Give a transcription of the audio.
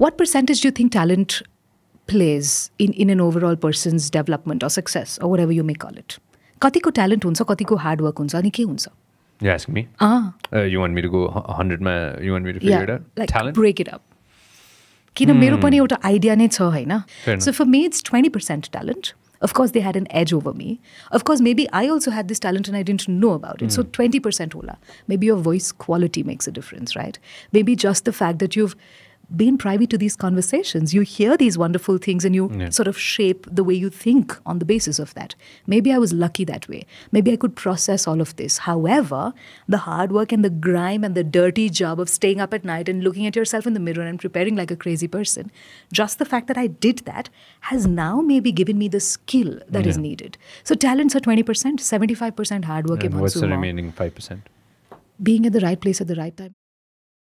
What percentage do you think talent plays in, in an overall person's development or success or whatever you may call it? कतिको talent हुन्छ कतिको hard work हुन्छ अनि के हुन्छ You ask me. Uh Uh, you want me to go hu- 100 ma you want me to figure it out? Like Talent? Break it up किन मेरो पनि एउटा आइडिया नै छ होइन Fair enough. So for me it's twenty percent talent Of course, they had an edge over me. Of course, maybe I also had this talent and I didn't know about it. So 20% hola. Maybe your voice quality makes a difference, right? Maybe just the fact that you've been privy to these conversations. You hear these wonderful things and you yeah. sort of shape the way you think on the basis of that. Maybe I was lucky that way. Maybe I could process all of this. However, the hard work and the grime and the dirty job of staying up at night and looking at yourself in the mirror and preparing like a crazy person, just the fact that I did that has now maybe given me the skill that yeah. is needed. So talents are 20%, 75% hard work. And what's the remaining 5%? Being at the right place at the right time.